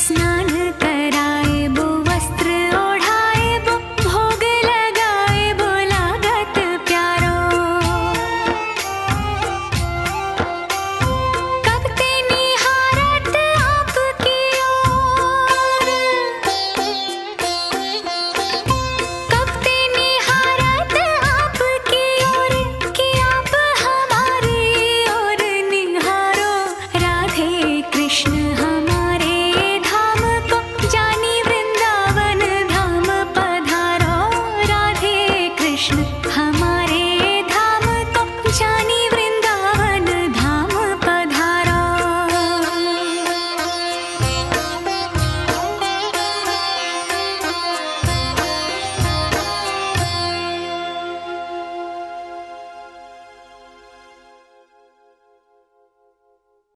It's not